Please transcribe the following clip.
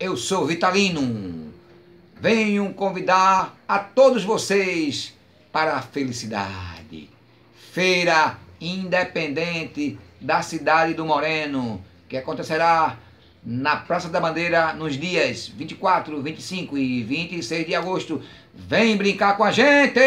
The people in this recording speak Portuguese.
eu sou Vitalino. Venho convidar a todos vocês para a felicidade. Feira Independente da cidade do Moreno, que acontecerá na Praça da Bandeira nos dias 24, 25 e 26 de agosto. Vem brincar com a gente!